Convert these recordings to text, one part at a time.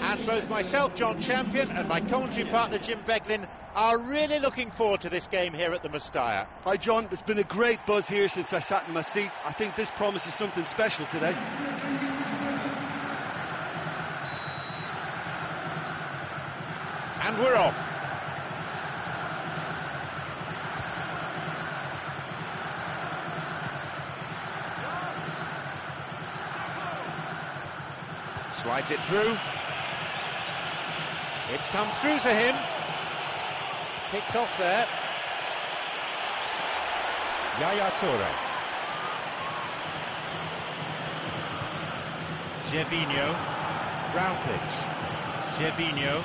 And both myself, John Champion, and my commentary partner, Jim Beglin, are really looking forward to this game here at the Mestalla. Hi, John. There's been a great buzz here since I sat in my seat. I think this promises something special today. And we're off. Slides it through. It's come through to him. Picked off there. Yaya Toure. Gervinho. Routledge. Gervinho.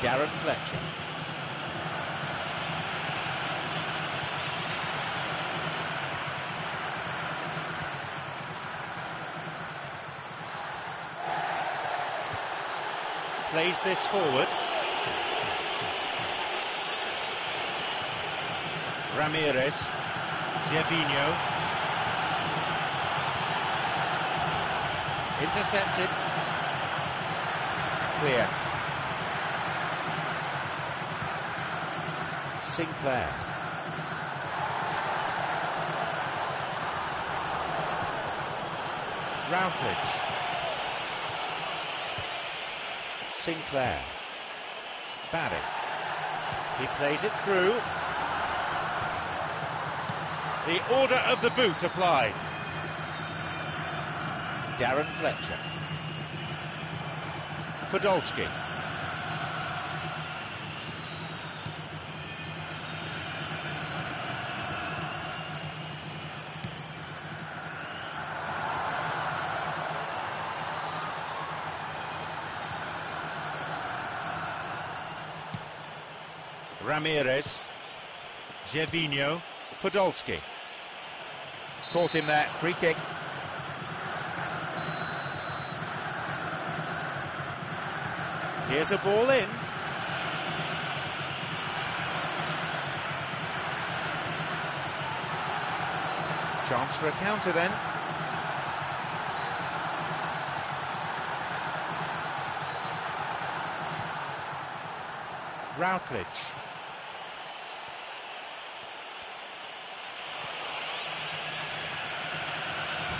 Darren Fletcher. Plays this forward. Ramirez. Gervinho. Intercepted. Clear. Sinclair. Routledge. Sinclair. Barry. He plays it through. The order of the boot applied. Darren Fletcher. Podolski. Ramirez, Gervinho, Podolski. Caught him there, free kick. Here's a ball in. Chance for a counter then. Routledge.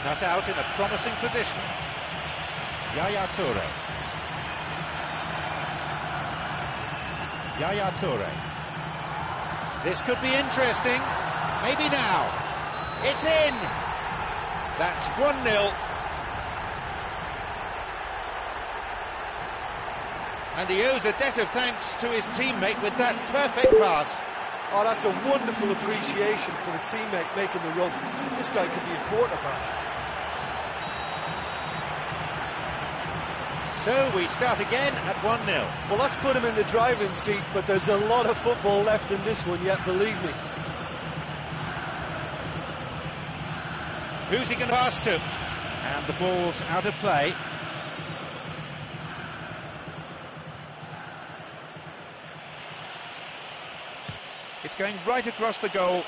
Cut out in a promising position. Yaya Toure. Yaya Toure. This could be interesting. Maybe now. It's in. That's 1 0. And he owes a debt of thanks to his teammate with that perfect pass. Oh, that's a wonderful appreciation for the teammate making the run. This guy could be a quarterback. So we start again at 1 0. Well, let's put him in the driving seat, but there's a lot of football left in this one yet, believe me. Who's he going to pass to? And the ball's out of play. It's going right across the goal.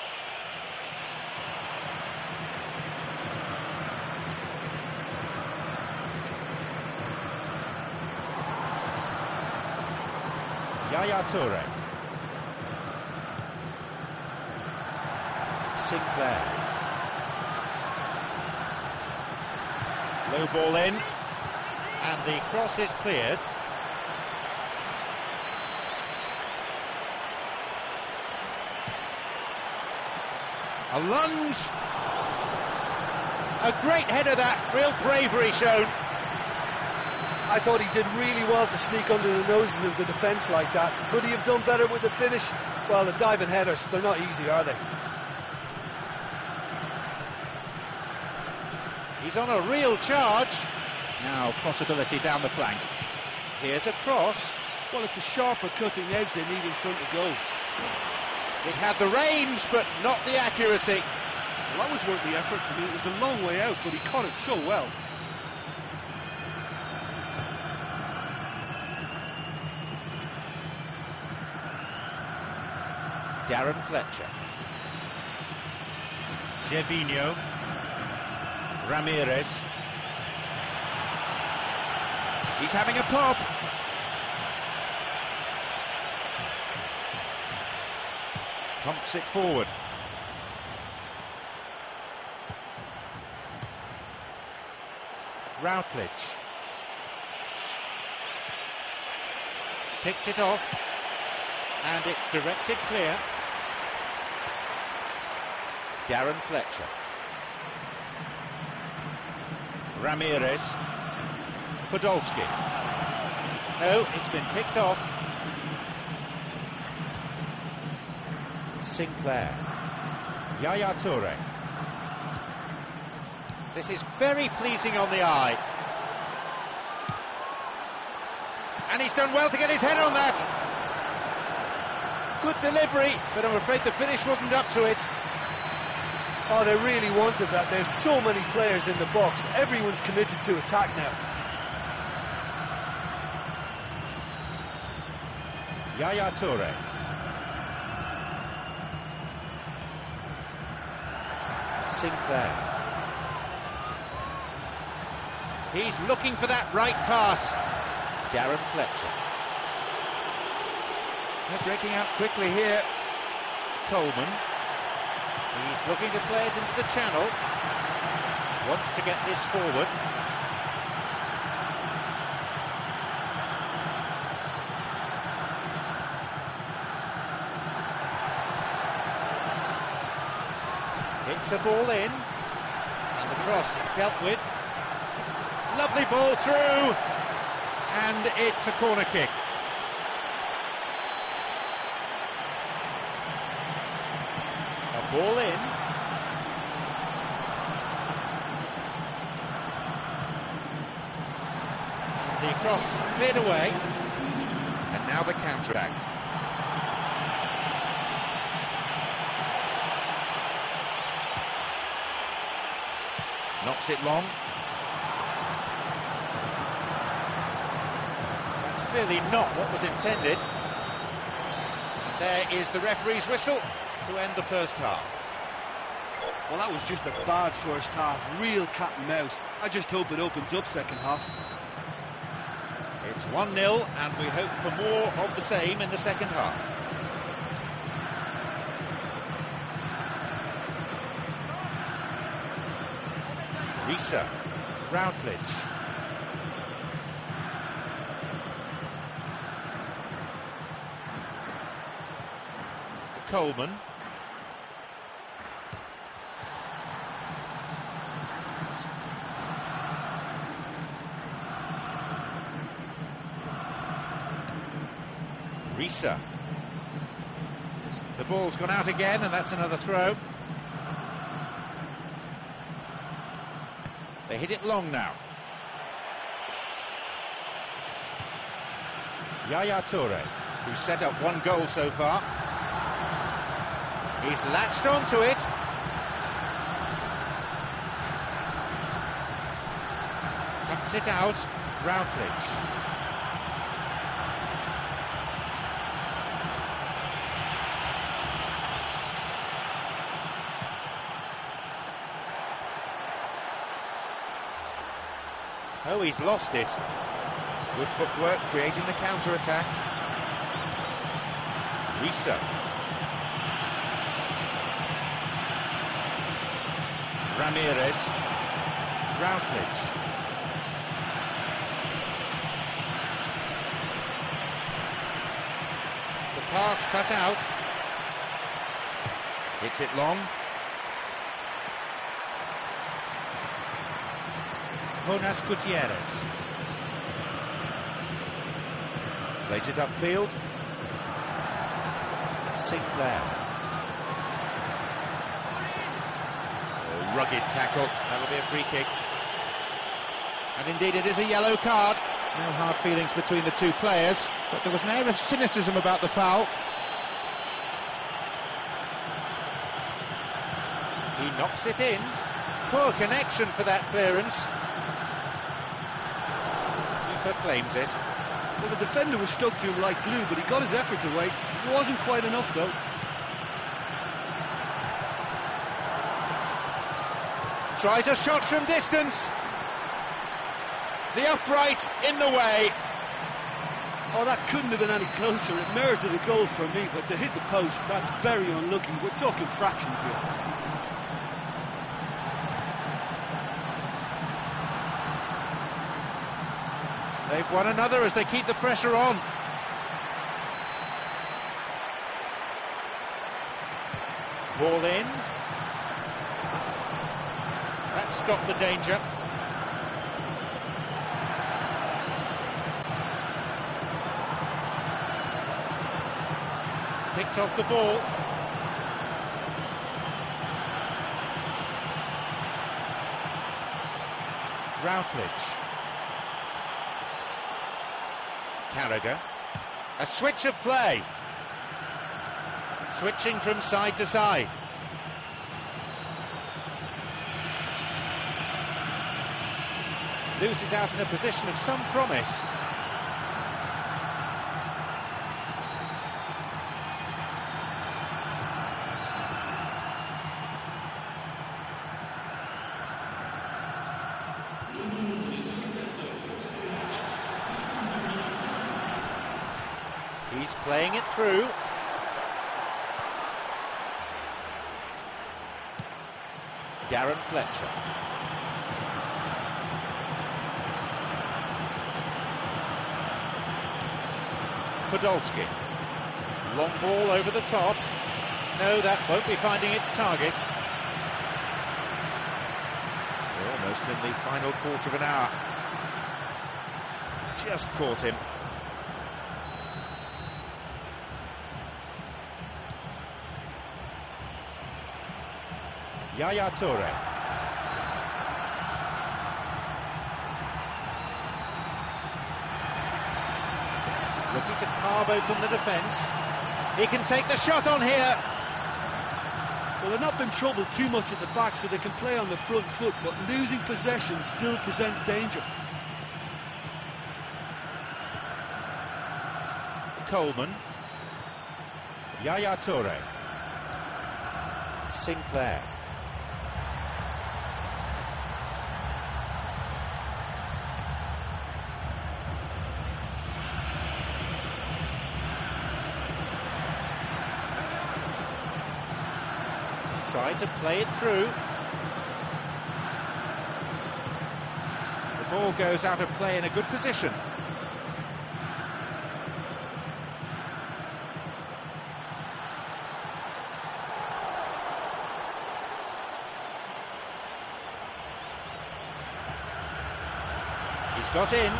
Yaya Toure. Sinclair. Low ball in. And the cross is cleared. A lunge. A great header that. Real bravery shown. I thought he did really well to sneak under the noses of the defence like that. Could he have done better with the finish? Well, the diving headers, they're not easy, are they? He's on a real charge. Now, possibility down the flank. Here's a cross. Well, it's a sharper cutting edge they need in front of goal. It had the range, but not the accuracy. Well, that was worth the effort. I mean, it was a long way out, but he caught it so well. Darren Fletcher. Gervinho. Ramirez. He's having a pop. Pumps it forward. Routledge. Picked it off. And it's directed clear. Darren Fletcher. Ramirez. Podolski. No, it's been picked off. Sinclair. Yaya Toure. This is very pleasing on the eye. And he's done well to get his head on that. Good delivery, but I'm afraid the finish wasn't up to it. Oh, they really wanted that. There's so many players in the box. Everyone's committed to attack now. Yaya Toure. Sinclair. He's looking for that right pass. Darren Fletcher. They're breaking out quickly here. Coleman. He's looking to play it into the channel. Wants to get this forward. Hits a ball in. And the cross dealt with. Lovely ball through. And it's a corner kick. A ball in. The cross cleared away. And now the counter attack. Knocks it long. That's clearly not what was intended. There is the referee's whistle to end the first half. Well, that was just a bad first half. Real cat and mouse. I just hope it opens up second half. It's 1 0, and we hope for more of the same in the second half. Risa, Routledge. Coleman. Risa. The ball's gone out again, and that's another throw. They hit it long now. Yaya Toure, who's set up one goal so far. He's latched onto it. Cuts it out. Routledge. Oh, he's lost it. Good footwork, creating the counter-attack. Risa. Ramirez. Routledge. The pass cut out. Hits it long. Jonas Gutierrez. Plays it upfield. Sinclair. Oh, rugged tackle. That'll be a free kick. And indeed, it is a yellow card. No hard feelings between the two players, but there was an air of cynicism about the foul. He knocks it in. Poor connection for that clearance. Claims it. Well, the defender was stuck to him like glue, but he got his effort away. It wasn't quite enough, though. Tries a shot from distance. The upright in the way. Oh, that couldn't have been any closer. It merited a goal for me, but to hit the post, that's very unlucky. We're talking fractions here. They've won another as they keep the pressure on. Ball in. That stopped the danger. Picked off the ball. Routledge. Carragher. A switch of play. Switching from side to side. Loses out in a position of some promise. He's playing it through. Darren Fletcher. Podolski. Long ball over the top. No, that won't be finding its target. We're almost in the final quarter of an hour. Just caught him. Yaya Toure. Looking to carve open the defence. He can take the shot on here. Well, they're not been troubled too much at the back, so they can play on the front foot, but losing possession still presents danger. Coleman. Yaya Toure. Sinclair. Tried to play it through. The ball goes out of play in a good position. He's got in.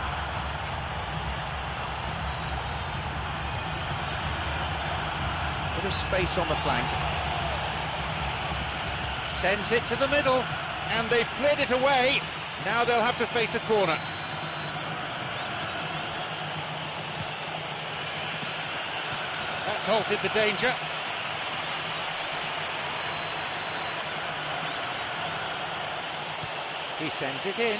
Bit of space on the flank. Sends it to the middle, and they've cleared it away. Now they'll have to face a corner. That's halted the danger. He sends it in.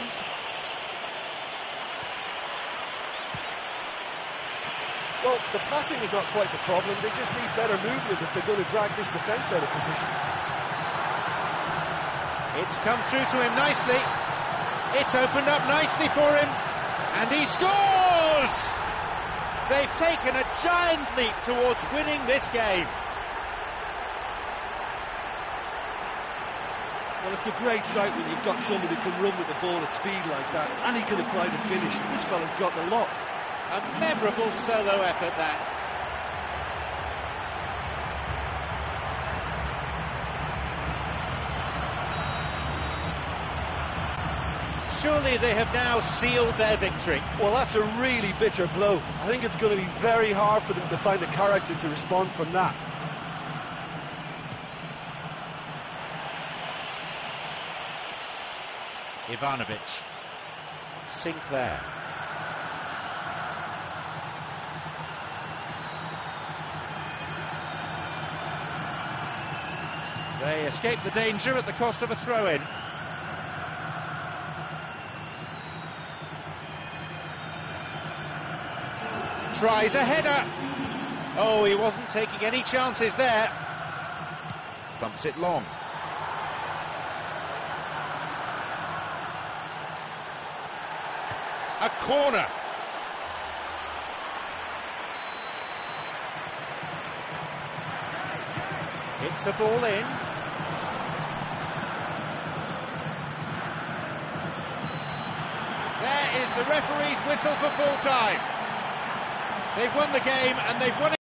Well, the passing is not quite the problem. They just need better movement if they're going to drag this defence out of position. It's come through to him nicely. It's opened up nicely for him. And he scores! They've taken a giant leap towards winning this game. Well, it's a great sight when you've got somebody who can run with the ball at speed like that, and he can apply the finish. This fella's got the lot. A memorable solo effort that. Surely they have now sealed their victory. Well, that's a really bitter blow. I think it's going to be very hard for them to find the character to respond from that. Ivanovic. Sinclair. They escape the danger at the cost of a throw-in. tries a header. Oh, he wasn't taking any chances there. Bumps it long. A corner. It's a ball in. There is the referee's whistle for full time. They've won the game and they've won it.